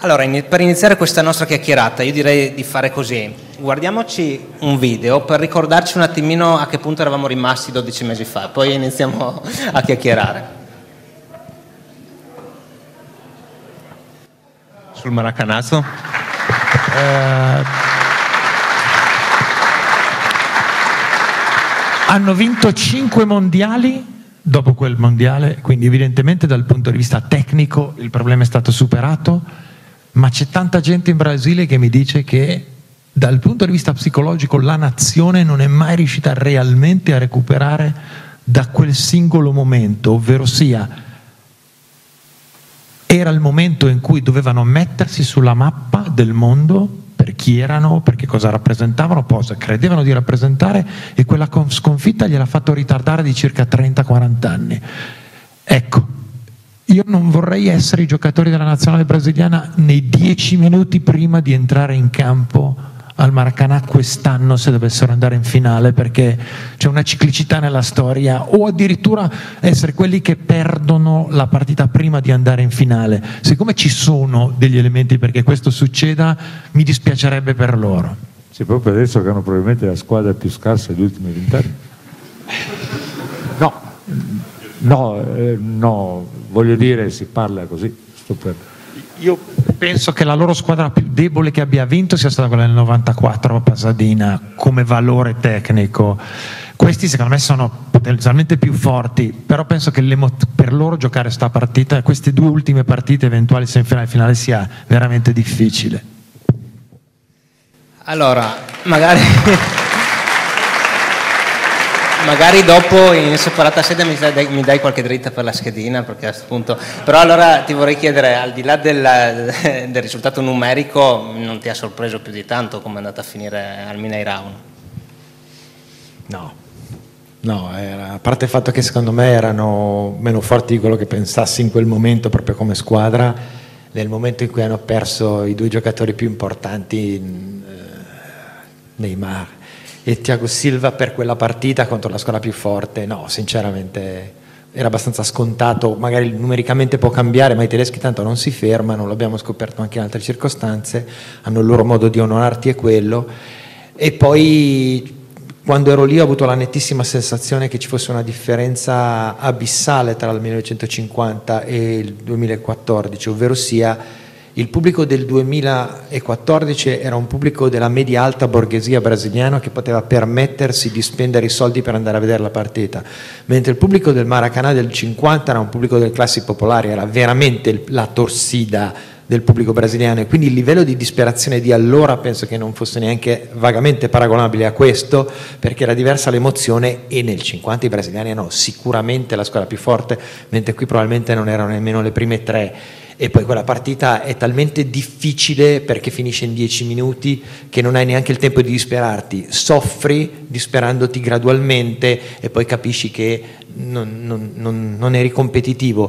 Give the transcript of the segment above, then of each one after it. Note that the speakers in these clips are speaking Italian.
Allora, per iniziare questa nostra chiacchierata, io direi di fare così. Guardiamoci un video per ricordarci un attimino a che punto eravamo rimasti 12 mesi fa, poi iniziamo a chiacchierare. Sul Maracanazo? Eh, hanno vinto 5 mondiali dopo quel mondiale, quindi evidentemente dal punto di vista tecnico il problema è stato superato ma c'è tanta gente in Brasile che mi dice che dal punto di vista psicologico la nazione non è mai riuscita realmente a recuperare da quel singolo momento, ovvero sia era il momento in cui dovevano mettersi sulla mappa del mondo per chi erano, per che cosa rappresentavano, cosa credevano di rappresentare e quella sconfitta gliel'ha fatto ritardare di circa 30-40 anni. Ecco, io non vorrei essere i giocatori della nazionale brasiliana nei dieci minuti prima di entrare in campo al Maracanã quest'anno se dovessero andare in finale perché c'è una ciclicità nella storia o addirittura essere quelli che perdono la partita prima di andare in finale. Siccome ci sono degli elementi perché questo succeda, mi dispiacerebbe per loro. Sì, proprio adesso che hanno probabilmente la squadra più scarsa degli ultimi vent'anni. No, No, eh, no, voglio dire, si parla così. Per... Io penso che la loro squadra più debole che abbia vinto sia stata quella del 94 a Pasadena come valore tecnico. Questi secondo me sono potenzialmente più forti, però penso che per loro giocare sta partita, queste due ultime partite, eventuali semifinali e finale, sia veramente difficile. Allora, magari magari dopo in separata sede mi dai, mi dai, qualche dritta per la schedina, perché a questo punto... Però allora ti vorrei chiedere, al di là della, del risultato numerico, non ti ha sorpreso più di tanto come è andata a finire al Mineirão? No, no, era, a parte il fatto che secondo me erano meno forti di quello che pensassi in quel momento proprio come squadra, nel momento in cui hanno perso i due giocatori più importanti, eh, Neymar e Thiago Silva per quella partita contro la squadra più forte, no, sinceramente era abbastanza scontato, magari numericamente può cambiare, ma i tedeschi tanto non si fermano, l'abbiamo scoperto anche in altre circostanze, hanno il loro modo di onorarti e quello. E poi quando ero lì ho avuto la nettissima sensazione che ci fosse una differenza abissale tra il 1950 e il 2014, ovvero sia il pubblico del 2014 era un pubblico della media alta borghesia brasiliana che poteva permettersi di spendere i soldi per andare a vedere la partita, mentre il pubblico del Maracanã del 50 era un pubblico delle classi popolari, era veramente la torsida del pubblico brasiliano. E quindi il livello di disperazione di allora penso che non fosse neanche vagamente paragonabile a questo perché era diversa l'emozione e nel 50 i brasiliani erano sicuramente la squadra più forte mentre qui probabilmente non erano nemmeno le prime tre e poi quella partita è talmente difficile perché finisce in dieci minuti che non hai neanche il tempo di disperarti, soffri disperandoti gradualmente e poi capisci che non, non, non, non eri competitivo.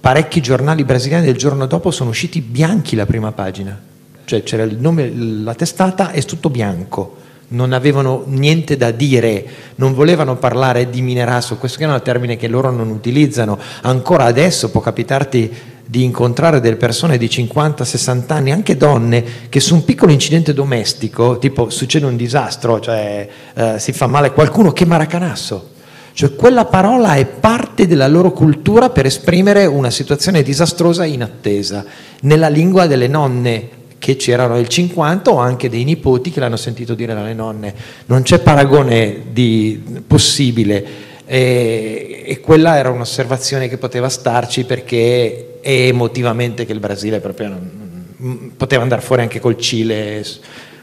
Parecchi giornali brasiliani del giorno dopo sono usciti bianchi la prima pagina, cioè c'era il nome, la testata è tutto bianco non avevano niente da dire, non volevano parlare di minerasso, questo è un termine che loro non utilizzano. Ancora adesso può capitarti di incontrare delle persone di 50-60 anni, anche donne, che su un piccolo incidente domestico, tipo succede un disastro, cioè eh, si fa male qualcuno, che maracanasso. Cioè quella parola è parte della loro cultura per esprimere una situazione disastrosa in attesa, nella lingua delle nonne che c'erano nel 50 o anche dei nipoti che l'hanno sentito dire dalle nonne. Non c'è paragone di, possibile e, e quella era un'osservazione che poteva starci perché è emotivamente che il Brasile proprio non, poteva andare fuori anche col Cile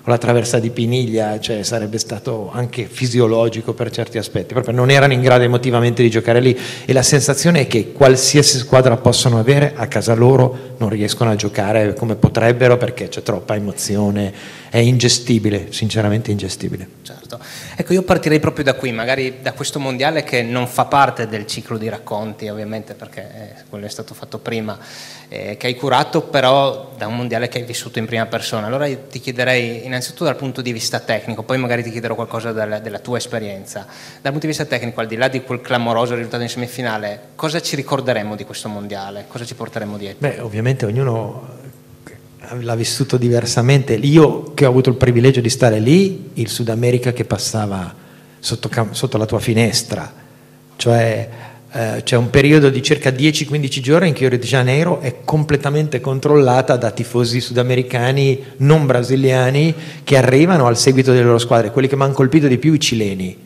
o la traversa di Piniglia, cioè sarebbe stato anche fisiologico per certi aspetti, proprio non erano in grado emotivamente di giocare lì e la sensazione è che qualsiasi squadra possono avere a casa loro non riescono a giocare come potrebbero perché c'è troppa emozione, è ingestibile, sinceramente ingestibile. Certo. Ecco, io partirei proprio da qui, magari da questo mondiale che non fa parte del ciclo di racconti, ovviamente, perché eh, quello è stato fatto prima, eh, che hai curato, però da un mondiale che hai vissuto in prima persona. Allora ti chiederei innanzitutto dal punto di vista tecnico, poi magari ti chiederò qualcosa della, della tua esperienza. Dal punto di vista tecnico, al di là di quel clamoroso risultato in semifinale, cosa ci ricorderemo di questo mondiale? Cosa ci porteremo dietro? Beh, ovviamente ognuno l'ha vissuto diversamente. Io che ho avuto il privilegio di stare lì, il Sud America che passava sotto, sotto la tua finestra, cioè eh, c'è un periodo di circa 10-15 giorni in cui Rio de Janeiro è completamente controllata da tifosi sudamericani non brasiliani che arrivano al seguito delle loro squadre. Quelli che mi hanno colpito di più i cileni.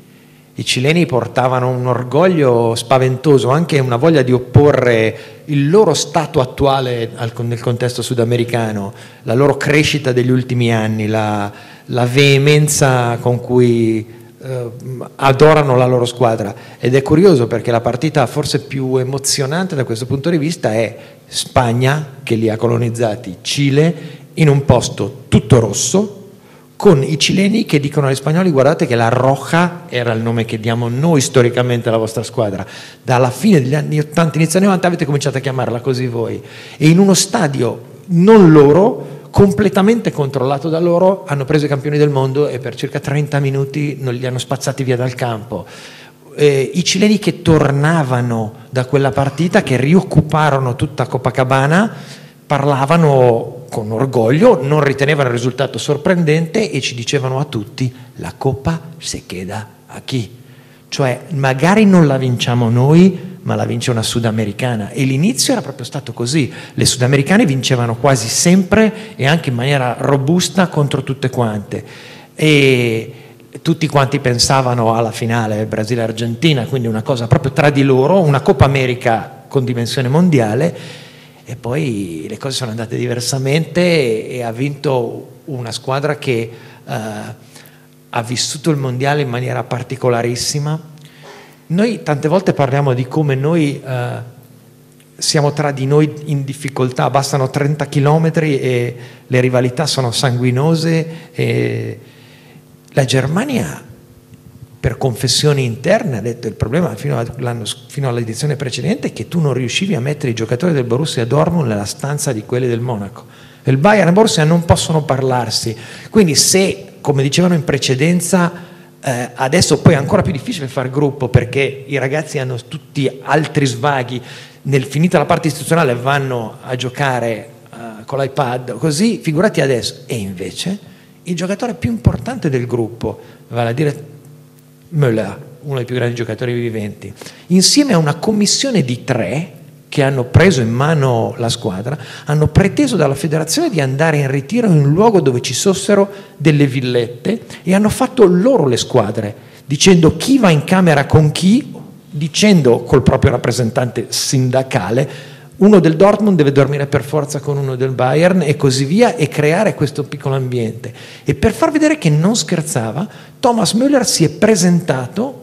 I cileni portavano un orgoglio spaventoso, anche una voglia di opporre il loro stato attuale al, nel contesto sudamericano, la loro crescita degli ultimi anni, la, la veemenza con cui eh, adorano la loro squadra. Ed è curioso perché la partita forse più emozionante da questo punto di vista è Spagna che li ha colonizzati, Cile in un posto tutto rosso con i cileni che dicono agli spagnoli guardate che la Roja era il nome che diamo noi storicamente alla vostra squadra dalla fine degli anni 80 inizio anni 90 avete cominciato a chiamarla così voi. E in uno stadio non loro completamente controllato da loro, hanno preso i campioni del mondo e per circa 30 minuti non li hanno spazzati via dal campo. Eh, I cileni che tornavano da quella partita, che rioccuparono tutta Copacabana, parlavano con orgoglio, non ritenevano il risultato sorprendente e ci dicevano a tutti la coppa se queda a chi. Cioè magari non la vinciamo noi, ma la vince una sudamericana. E l'inizio era proprio stato così, le sudamericane vincevano quasi sempre e anche in maniera robusta contro tutte quante. E tutti quanti pensavano alla finale Brasile-Argentina, quindi una cosa proprio tra di loro, una Coppa America con dimensione mondiale. E poi le cose sono andate diversamente e, ha vinto una squadra che uh, ha vissuto il mondiale in maniera particolarissima noi tante volte parliamo di come noi eh, siamo tra di noi in difficoltà, bastano 30 km e le rivalità sono sanguinose. la Germania, per confessioni interne, ha detto il problema fino, fino all'edizione precedente è che tu non riuscivi a mettere i giocatori del Borussia Dortmund nella stanza di quelli del Monaco. Il Bayern e il Borussia non possono parlarsi. Quindi se, come dicevano in precedenza, eh, adesso poi è ancora più difficile fare gruppo perché i ragazzi hanno tutti altri svaghi, nel, finita la parte istituzionale vanno a giocare uh, con l'iPad, così figurati adesso. E invece il giocatore più importante del gruppo, vale a dire Müller, uno dei più grandi giocatori viventi, insieme a una commissione di tre, che hanno preso in mano la squadra, hanno preteso dalla federazione di andare in ritiro in un luogo dove ci fossero delle villette e hanno fatto loro le squadre, dicendo chi va in camera con chi, dicendo col proprio rappresentante sindacale uno del Dortmund deve dormire per forza con uno del Bayern e così via e creare questo piccolo ambiente. E per far vedere che non scherzava, Thomas Müller si è presentato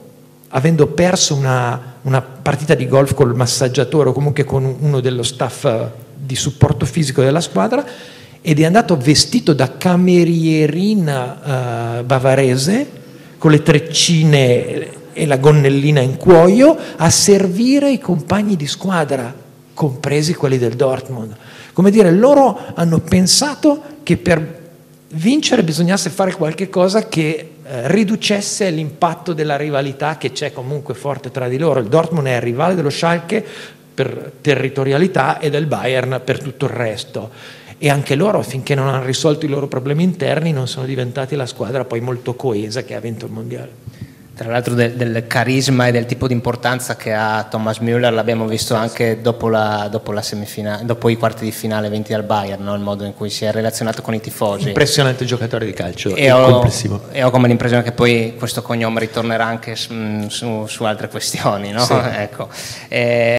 avendo perso una, una, partita di golf col massaggiatore o comunque con uno dello staff eh, di supporto fisico della squadra ed è andato vestito da camerierina uh, bavarese con le treccine e la gonnellina in cuoio a servire i compagni di squadra, compresi quelli del Dortmund. Come dire, loro hanno pensato che per vincere bisognasse fare qualche cosa che eh, riducesse l'impatto della rivalità che c'è comunque forte tra di loro. Il Dortmund è il rivale dello Schalke per territorialità e del Bayern per tutto il resto. E anche loro, finché non hanno risolto i loro problemi interni, non sono diventati la squadra poi molto coesa che ha vinto il mondiale tra l'altro del, del, carisma e del tipo di importanza che ha Thomas Müller l'abbiamo visto anche dopo, la, dopo, la dopo i quarti di finale vinti dal Bayern, no? il modo in cui si è relazionato con i tifosi. Impressionante giocatore di calcio, e ho, e ho, come l'impressione che poi questo cognome ritornerà anche su, su, su altre questioni. No? Sì. ecco. e,